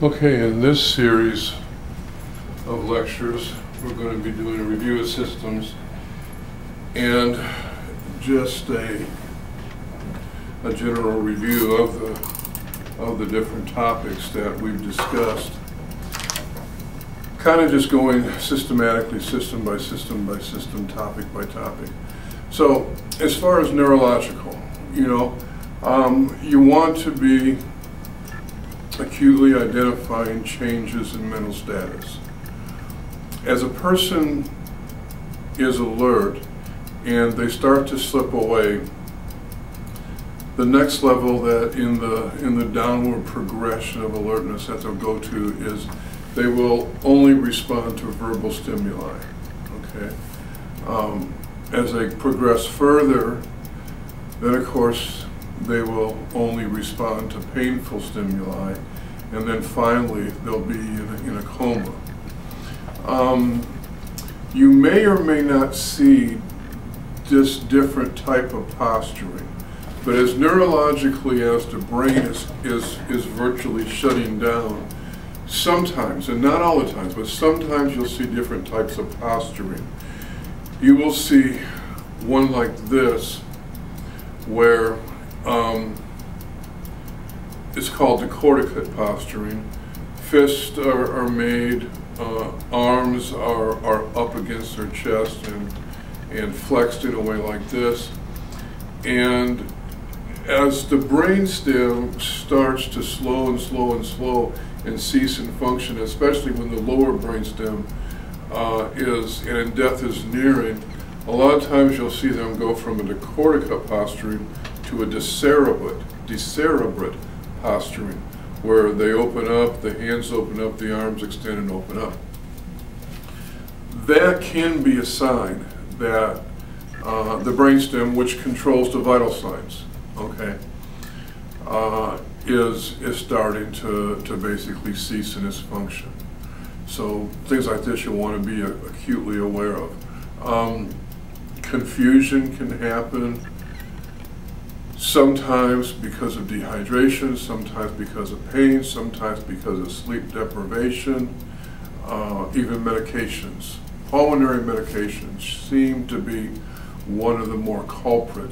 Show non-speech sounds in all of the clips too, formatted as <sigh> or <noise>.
Okay, in this series of lectures, we're going to be doing a review of systems and just a, a general review of the, of the different topics that we've discussed. Kind of just going systematically, system by system by system, topic by topic. So, as far as neurological, you know, um, you want to be acutely identifying changes in mental status. As a person is alert and they start to slip away, the next level that in the in the downward progression of alertness that they'll go to is they will only respond to verbal stimuli. Okay. Um, as they progress further, then of course they will only respond to painful stimuli, and then finally they'll be in a, in a coma. Um, you may or may not see this different type of posturing, but as neurologically as the brain is, is, is virtually shutting down, sometimes, and not all the times, but sometimes you'll see different types of posturing. You will see one like this, where um, it's called decorticate posturing. Fists are, are made, uh, arms are, are up against their chest and, and flexed in a way like this. And as the brainstem starts to slow and slow and slow and cease in function, especially when the lower brainstem uh, is and death is nearing, a lot of times you'll see them go from a decorticate posturing to a decerebrate, decerebrate posturing, where they open up, the hands open up, the arms extend and open up. That can be a sign that uh, the brainstem, which controls the vital signs, okay, uh, is is starting to, to basically cease in its function. So things like this you want to be acutely aware of. Um, confusion can happen sometimes because of dehydration, sometimes because of pain, sometimes because of sleep deprivation, uh, even medications. Pulmonary medications seem to be one of the more culprit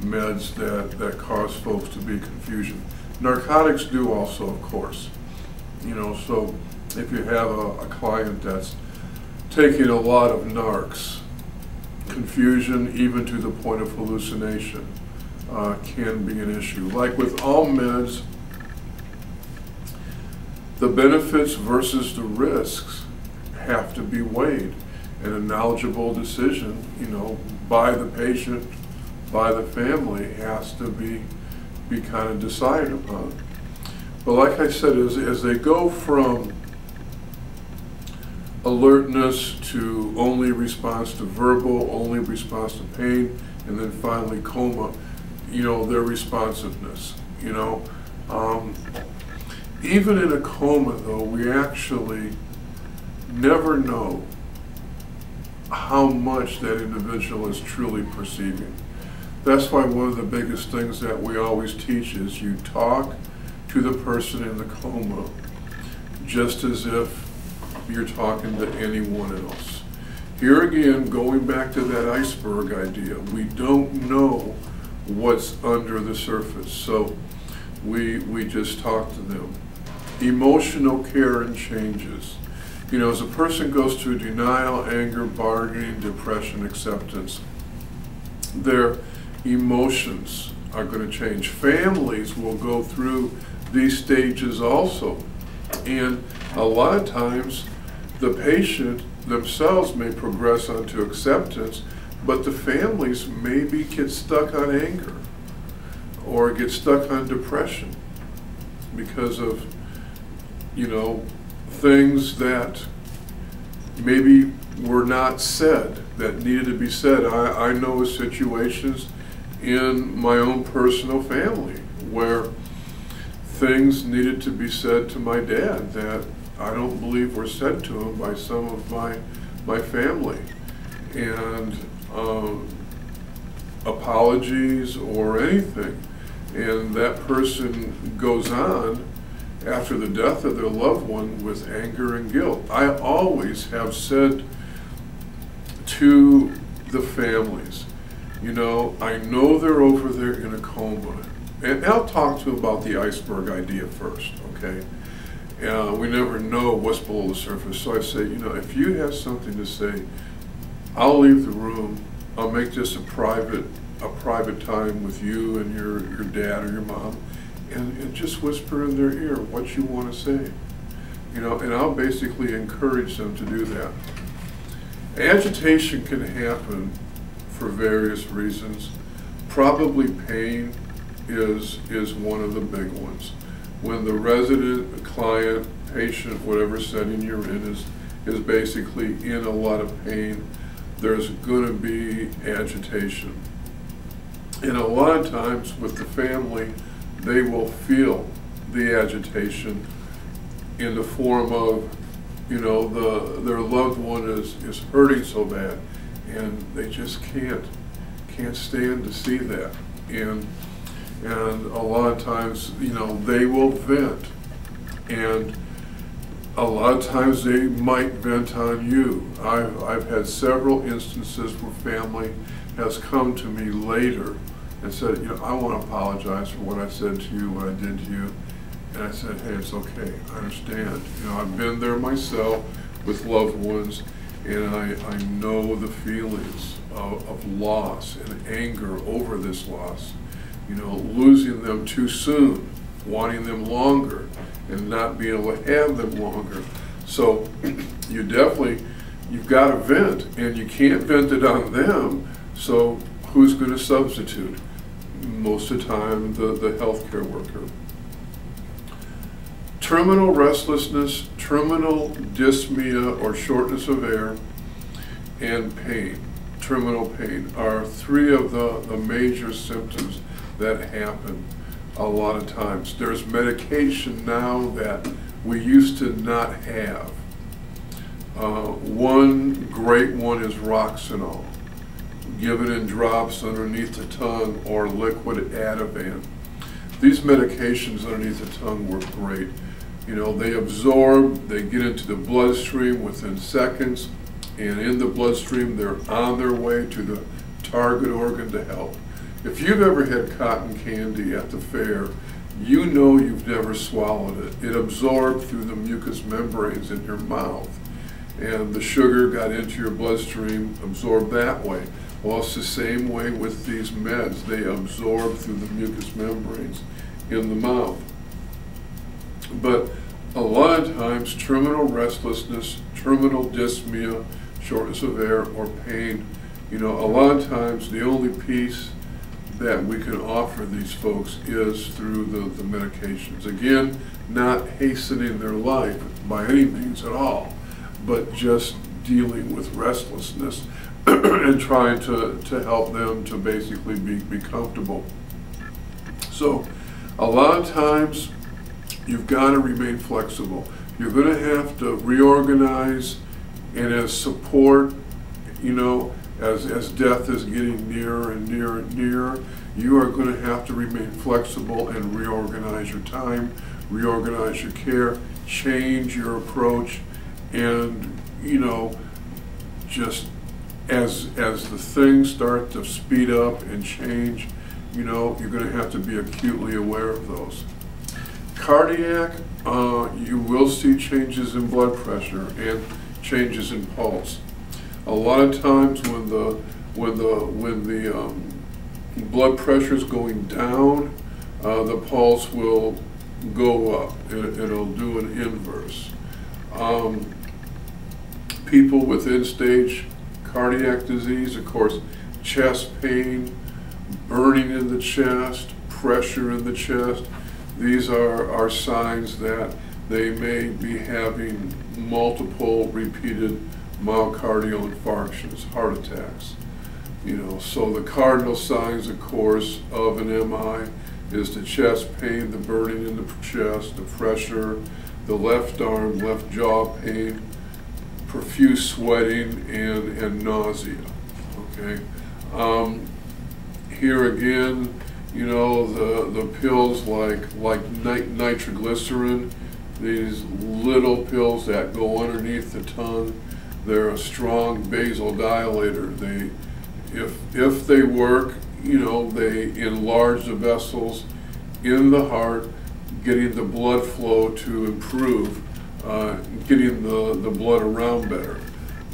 meds that, that cause folks to be confusion. Narcotics do also, of course. You know, so if you have a, a client that's taking a lot of narcs, confusion even to the point of hallucination, uh, can be an issue. Like with all meds, the benefits versus the risks have to be weighed and a knowledgeable decision, you know, by the patient, by the family has to be be kind of decided upon. But like I said, as, as they go from alertness to only response to verbal, only response to pain, and then finally coma, you know, their responsiveness, you know. Um, even in a coma, though, we actually never know how much that individual is truly perceiving. That's why one of the biggest things that we always teach is you talk to the person in the coma just as if you're talking to anyone else. Here again, going back to that iceberg idea, we don't know what's under the surface. So we, we just talk to them. Emotional care and changes. You know, as a person goes through denial, anger, bargaining, depression, acceptance, their emotions are going to change. Families will go through these stages also. And a lot of times, the patient themselves may progress onto acceptance but the families maybe get stuck on anger or get stuck on depression because of, you know, things that maybe were not said that needed to be said. I, I know of situations in my own personal family where things needed to be said to my dad that I don't believe were said to him by some of my my family. And um, apologies or anything. And that person goes on after the death of their loved one with anger and guilt. I always have said to the families, you know, I know they're over there in a coma. And I'll talk to them about the iceberg idea first, okay? Uh, we never know what's below the surface. So I say, you know, if you have something to say, I'll leave the room. I'll make this a private, a private time with you and your, your dad or your mom, and, and just whisper in their ear what you want to say. You know, and I'll basically encourage them to do that. Agitation can happen for various reasons. Probably pain is, is one of the big ones. When the resident, client, patient, whatever setting you're in is, is basically in a lot of pain, there's going to be agitation. And a lot of times with the family, they will feel the agitation in the form of, you know, the their loved one is, is hurting so bad and they just can't can't stand to see that. And and a lot of times, you know, they will vent. And a lot of times they might vent on you. I've, I've had several instances where family has come to me later and said, you know, I want to apologize for what I said to you, what I did to you. And I said, hey, it's okay. I understand. You know, I've been there myself with loved ones, and I, I know the feelings of, of loss and anger over this loss you know, losing them too soon, wanting them longer, and not being able to have them longer. So you definitely, you've got to vent, and you can't vent it on them, so who's going to substitute? Most of the time, the, the healthcare worker. Terminal restlessness, terminal dyspnea or shortness of air, and pain, terminal pain, are three of the, the major symptoms that happen a lot of times. There's medication now that we used to not have. Uh, one great one is Roxanol, given in drops underneath the tongue or liquid Ativan. These medications underneath the tongue work great. You know, they absorb, they get into the bloodstream within seconds, and in the bloodstream, they're on their way to the target organ to help. If you've ever had cotton candy at the fair, you know you've never swallowed it. It absorbed through the mucous membranes in your mouth. And the sugar got into your bloodstream, absorbed that way. Well, it's the same way with these meds. They absorb through the mucous membranes in the mouth. But a lot of times, terminal restlessness, terminal dyspnea, shortness of air, or pain, you know, a lot of times the only piece that we can offer these folks is through the, the medications. Again, not hastening their life by any means at all, but just dealing with restlessness <clears throat> and trying to, to help them to basically be, be comfortable. So a lot of times you've got to remain flexible. You're going to have to reorganize and as support, you know, as, as death is getting nearer and nearer and nearer, you are going to have to remain flexible and reorganize your time, reorganize your care, change your approach, and, you know, just as, as the things start to speed up and change, you know, you're going to have to be acutely aware of those. Cardiac, uh, you will see changes in blood pressure and changes in pulse a lot of times when the when the when the um, blood pressure is going down, uh, the pulse will go up. It, it'll do an inverse. Um, people with end-stage cardiac disease, of course, chest pain, burning in the chest, pressure in the chest. These are, are signs that they may be having multiple repeated myocardial infarctions, heart attacks. You know, so the cardinal signs, of course, of an MI is the chest pain, the burning in the chest, the pressure, the left arm, left jaw pain, profuse sweating, and, and nausea. Okay. Um, here again, you know, the, the pills like, like nit- nitroglycerin, these little pills that go underneath the tongue. They're a strong vasodilator. They, if, if they work, you know, they enlarge the vessels in the heart, getting the blood flow to improve, uh, getting the, the blood around better.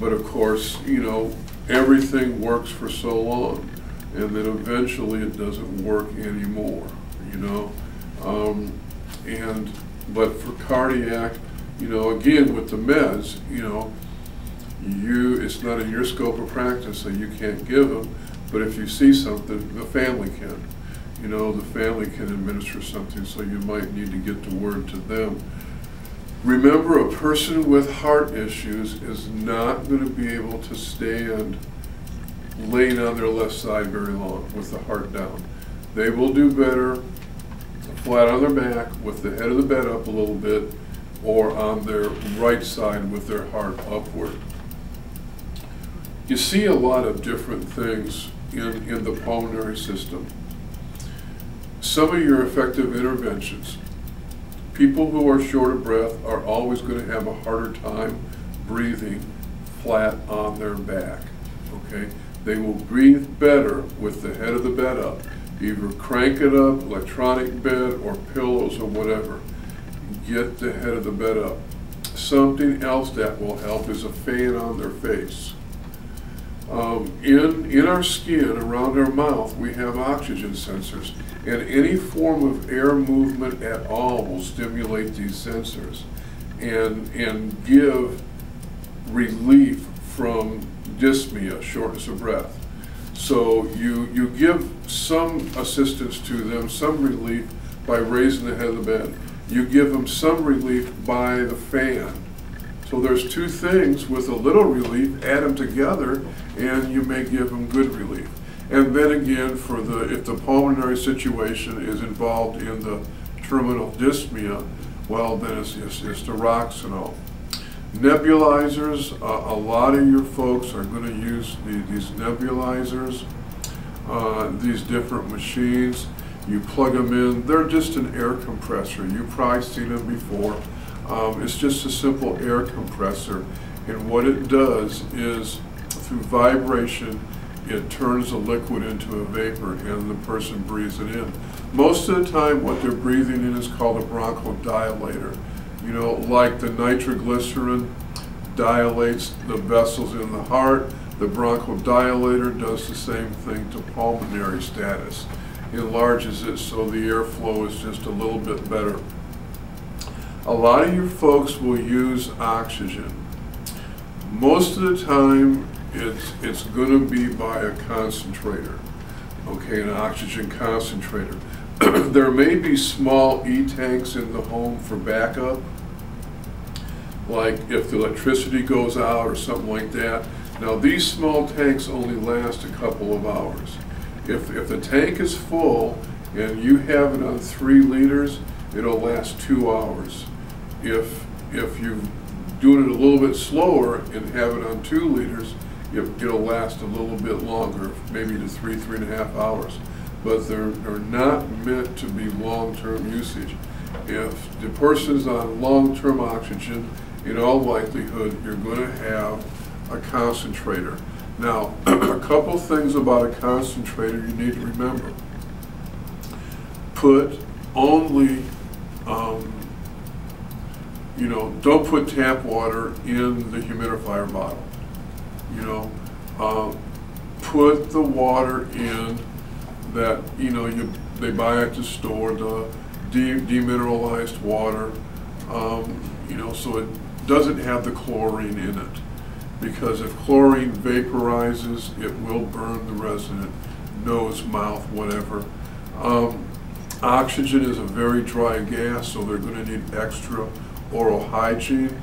But of course, you know, everything works for so long, and then eventually it doesn't work anymore, you know? Um, and, but for cardiac, you know, again, with the meds, you know, you, it's not in your scope of practice, so you can't give them, but if you see something, the family can. You know, the family can administer something, so you might need to get the word to them. Remember, a person with heart issues is not going to be able to stand laying on their left side very long with the heart down. They will do better flat on their back with the head of the bed up a little bit or on their right side with their heart upward. You see a lot of different things in, in the pulmonary system. Some of your effective interventions, people who are short of breath are always going to have a harder time breathing flat on their back. Okay? They will breathe better with the head of the bed up. Either crank it up, electronic bed, or pillows or whatever. Get the head of the bed up. Something else that will help is a fan on their face. Um, in, in our skin, around our mouth, we have oxygen sensors, and any form of air movement at all will stimulate these sensors and, and give relief from dyspnea, shortness of breath. So you, you give some assistance to them, some relief by raising the head of the bed. You give them some relief by the fan. So there's two things with a little relief, add them together, and you may give them good relief. And then again, for the if the pulmonary situation is involved in the terminal dyspnea, well, then it's, it's, it's. Nebulizers, uh, a lot of your folks are going to use the, these nebulizers, uh, these different machines. You plug them in, they're just an air compressor. You've probably seen them before. Um, it's just a simple air compressor. And what it does is, through vibration, it turns a liquid into a vapor and the person breathes it in. Most of the time, what they're breathing in is called a bronchodilator. You know, like the nitroglycerin dilates the vessels in the heart, the bronchodilator does the same thing to pulmonary status. Enlarges it so the airflow is just a little bit better. A lot of you folks will use oxygen. Most of the time, it's, it's going to be by a concentrator, okay, an oxygen concentrator. <clears throat> there may be small E-tanks in the home for backup, like if the electricity goes out or something like that. Now these small tanks only last a couple of hours. If, if the tank is full and you have it on three liters, it'll last two hours. If, if you do it a little bit slower and have it on two liters, it, it'll last a little bit longer, maybe to three, three and a half hours but they're, they're not meant to be long-term usage. If the person's on long-term oxygen, in all likelihood, you're going to have a concentrator. Now, <clears throat> a couple things about a concentrator you need to remember. Put only, um, you know, don't put tap water in the humidifier bottle. You know, uh, put the water in that you know you they buy at the store the de demineralized water um, you know so it doesn't have the chlorine in it because if chlorine vaporizes it will burn the resident nose mouth whatever um, oxygen is a very dry gas so they're going to need extra oral hygiene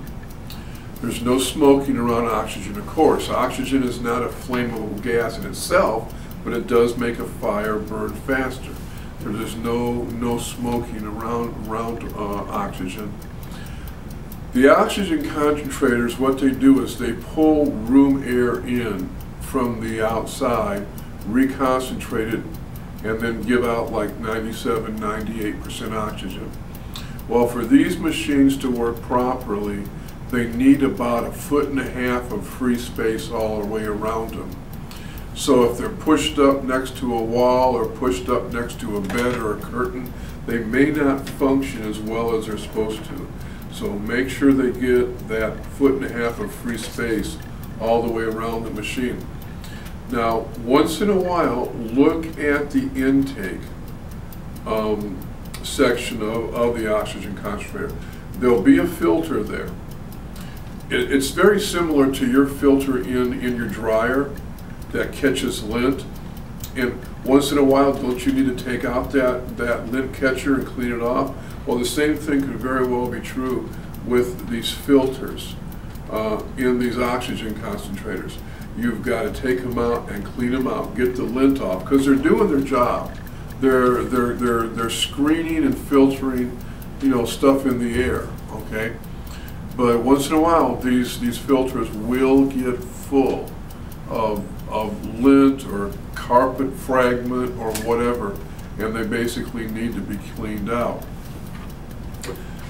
there's no smoking around oxygen of course oxygen is not a flammable gas in itself but it does make a fire burn faster. There's no no smoking around around uh, oxygen. The oxygen concentrators, what they do is they pull room air in from the outside, reconcentrate it and then give out like 97, 98% oxygen. Well, for these machines to work properly, they need about a foot and a half of free space all the way around them. So if they're pushed up next to a wall or pushed up next to a bed or a curtain, they may not function as well as they're supposed to. So make sure they get that foot and a half of free space all the way around the machine. Now, once in a while, look at the intake um, section of, of the oxygen concentrator. There'll be a filter there. It, it's very similar to your filter in, in your dryer that catches lint. And once in a while, don't you need to take out that, that lint catcher and clean it off? Well, the same thing could very well be true with these filters uh, in these oxygen concentrators. You've got to take them out and clean them out, get the lint off, because they're doing their job. They're, they're, they're, they're screening and filtering, you know, stuff in the air, okay? But once in a while, these, these filters will get full of, of lint or carpet fragment or whatever, and they basically need to be cleaned out.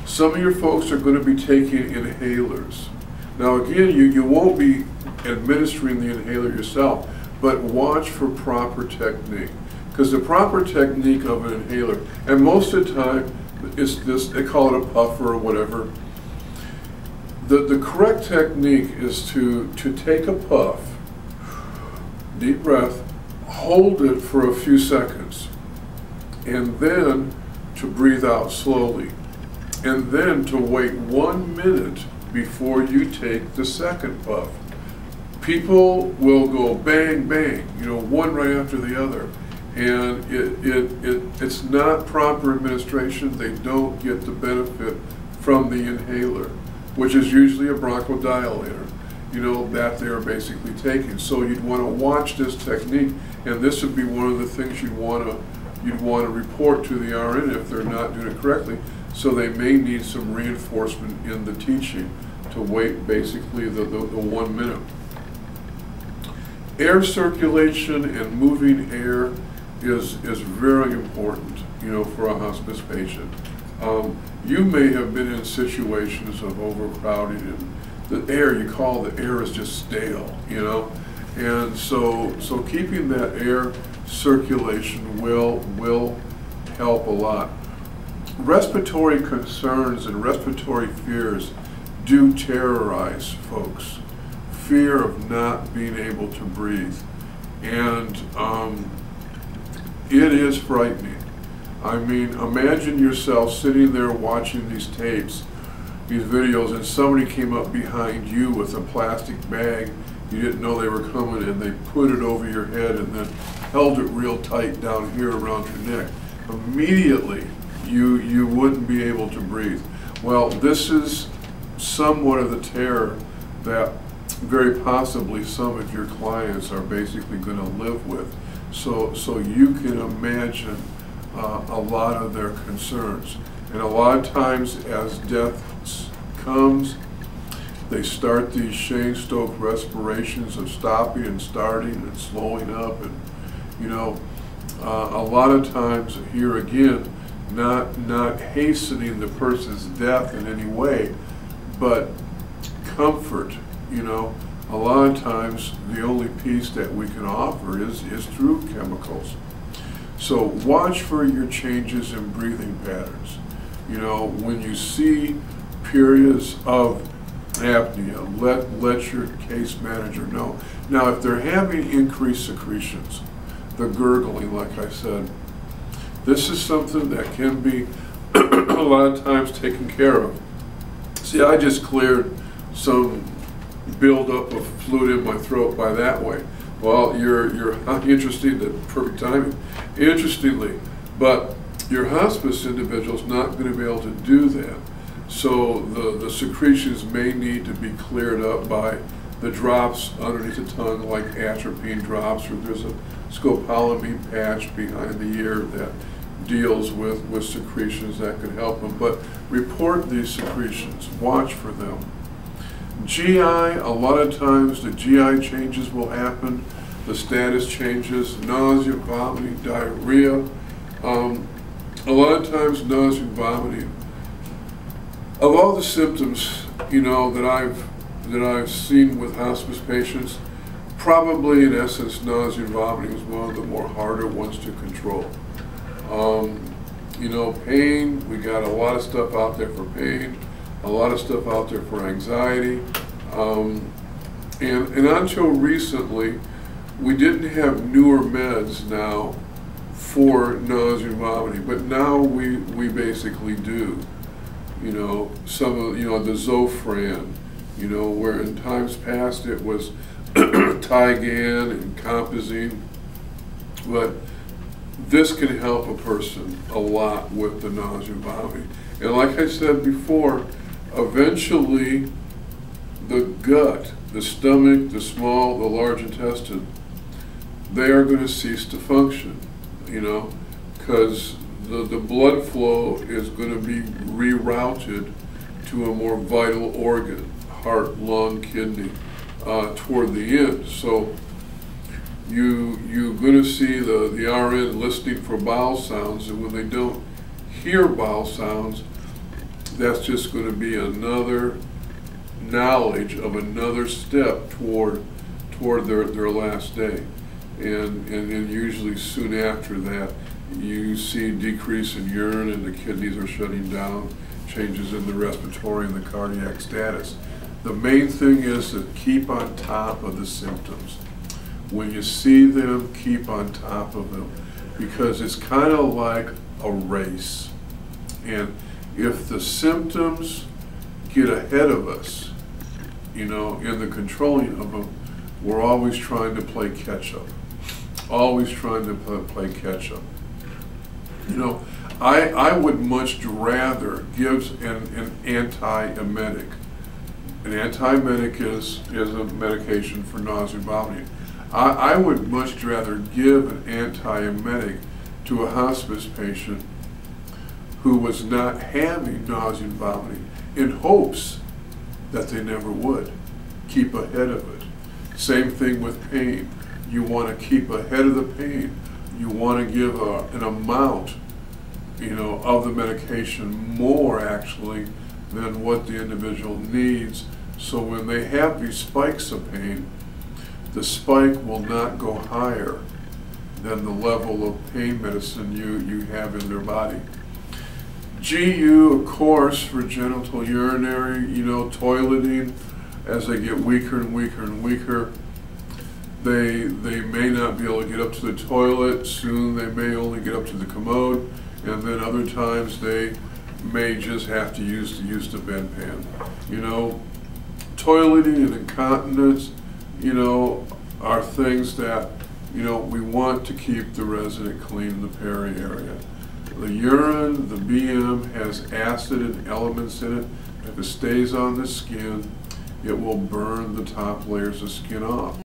Some of your folks are going to be taking inhalers. Now again, you, you won't be administering the inhaler yourself, but watch for proper technique. Because the proper technique of an inhaler, and most of the time, it's this, they call it a puffer or whatever. The, the correct technique is to, to take a puff, deep breath, hold it for a few seconds, and then to breathe out slowly. And then to wait one minute before you take the second puff. People will go bang, bang, you know, one right after the other. And it, it, it, it's not proper administration. They don't get the benefit from the inhaler, which is usually a bronchodilator, you know, that they're basically taking. So you'd want to watch this technique, and this would be one of the things you'd want to you'd want to report to the RN if they're not doing it correctly. So they may need some reinforcement in the teaching to wait basically the, the, the one minute. Air circulation and moving air is, is very important, you know, for a hospice patient. Um, you may have been in situations of overcrowding and the air, you call the air is just stale, you know? And so, so keeping that air circulation will, will help a lot. Respiratory concerns and respiratory fears do terrorize folks. Fear of not being able to breathe. And um, it is frightening. I mean, imagine yourself sitting there watching these tapes, these videos, and somebody came up behind you with a plastic bag. You didn't know they were coming, and they put it over your head and then held it real tight down here around your neck. Immediately, you, you wouldn't be able to breathe. Well, this is somewhat of the terror that very possibly some of your clients are basically going to live with. So, so you can imagine uh, a lot of their concerns. And a lot of times as death comes, they start these Cheyne-Stokes respirations of stopping and starting and slowing up. And, you know, uh, a lot of times here again, not, not hastening the person's death in any way, but comfort, you know, a lot of times the only peace that we can offer is, is through chemicals. So watch for your changes in breathing patterns. You know, when you see periods of apnea, let, let your case manager know. Now, if they're having increased secretions, the gurgling, like I said, this is something that can be <clears throat> a lot of times taken care of. See, I just cleared some buildup of fluid in my throat by that way. Well, you're, you're <laughs> interesting, the perfect timing. Interestingly, but your hospice individual is not going to be able to do that. So the, the secretions may need to be cleared up by the drops underneath the tongue, like atropine drops, or there's a scopolamine patch behind the ear that deals with, with secretions that could help them. But report these secretions, watch for them. GI, a lot of times the GI changes will happen. the status changes, nausea, vomiting, diarrhea. Um, a lot of times nausea and vomiting. Of all the symptoms, you know, that I've that I've seen with hospice patients, probably in essence nausea and vomiting is one of the more harder ones to control. Um, you know, pain, we got a lot of stuff out there for pain, a lot of stuff out there for anxiety. Um, and, and until recently, we didn't have newer meds now for nausea and vomiting, but now we, we basically do. You know, some of, you know, the Zofran, you know, where in times past it was <clears throat> Tigan and Compazine, but this can help a person a lot with the nausea and vomiting. And like I said before, eventually the gut, the stomach, the small, the large intestine, they are going to cease to function, you know, because the, the blood flow is going to be rerouted to a more vital organ, heart, lung, kidney, uh, toward the end. So you, you're going to see the, the RN listening for bowel sounds, and when they don't hear bowel sounds, that's just going to be another knowledge of another step toward toward their, their last day. And, and then usually soon after that, you see decrease in urine and the kidneys are shutting down, changes in the respiratory and the cardiac status. The main thing is to keep on top of the symptoms. When you see them, keep on top of them because it's kind of like a race. And if the symptoms get ahead of us, you know, in the controlling of them, we're always trying to play catch up. Always trying to play catch up. You know, I, I would much rather give an, an antiemetic. An antiemetic is, is a medication for nausea vomiting. I, I would much rather give an antiemetic to a hospice patient who was not having nausea and vomiting in hopes that they never would. Keep ahead of it. Same thing with pain. You want to keep ahead of the pain. You want to give a, an amount, you know, of the medication more actually than what the individual needs. So when they have these spikes of pain, the spike will not go higher than the level of pain medicine you, you have in their body. GU, of course, for genital urinary, you know, toileting, as they get weaker and weaker and weaker, they, they may not be able to get up to the toilet. Soon they may only get up to the commode. And then other times they may just have to use, to use the bedpan. You know, toileting and incontinence, you know, are things that, you know, we want to keep the resident clean in the peri area. The urine, the BM has acid and elements in it. If it stays on the skin, it will burn the top layers of skin off.